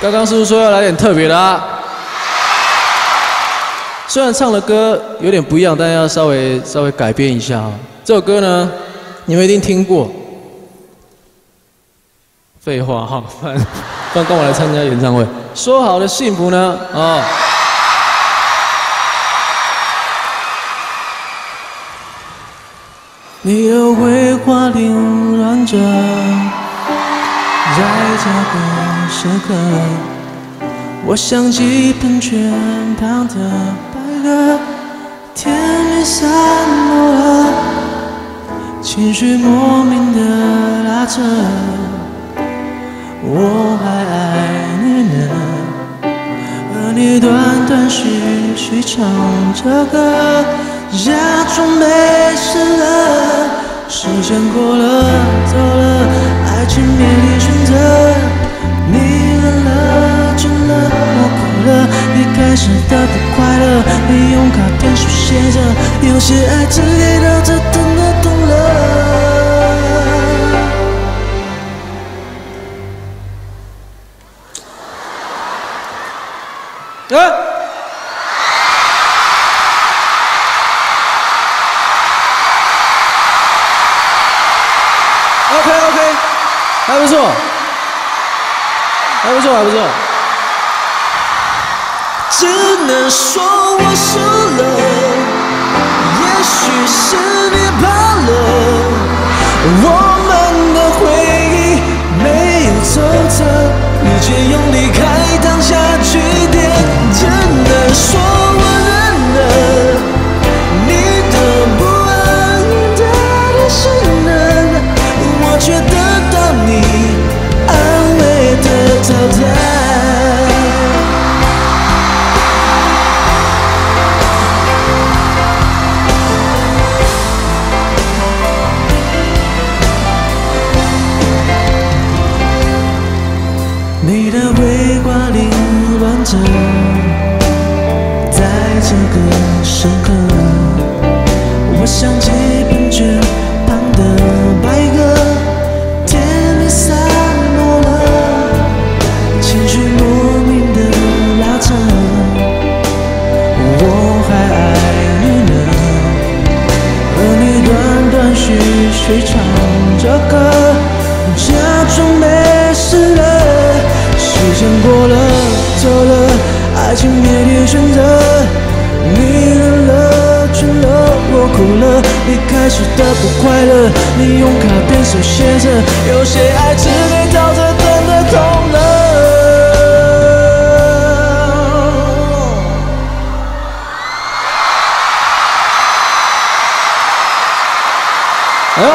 刚刚是不是说要来点特别的啊？虽然唱的歌有点不一样，但要稍微稍微改变一下啊。这首歌呢，你们一定听过。废话哈，不然不然跟我来参加演唱会。说好的幸福呢？啊。你的绘画凌乱着，在这个时刻，我想起喷泉旁的白鸽，天边散落了，情绪莫名的拉扯，我还爱你呢，而你断断续续唱着歌，假装没事了。时间过了，走你开始的不快乐，你用卡片书写着，有些爱只给到这，疼的痛了。啊！还不错，还不错，还不错。只能说我输了，也许是你怕了。我们的回忆没有走着，你却用离开当下句点。只能说我认了，你的不安，你的担心呢，我却得到你安慰的淘汰。着，在这个时刻，我想起喷泉旁的白鸽，甜蜜散落了，情绪莫名的拉扯，我还爱你呢，而你断断续续唱爱情别提选择。你冷了，倦了，我哭了。你开始的不快乐，你用卡片手写着，有些爱只给到这，真的痛了。哎呦，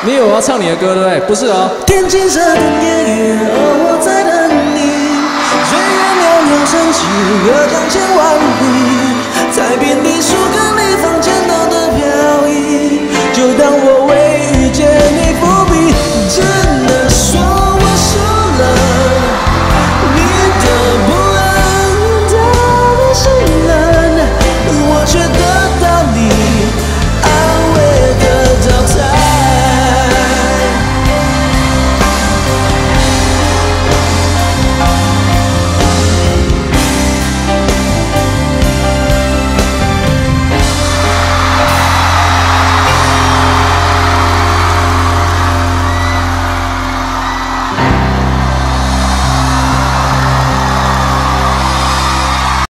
你以为我要唱你的歌对不对？不是哦。天青色等烟雨，而我在等你。岁月袅袅升起，隔江千万里，在遍地树根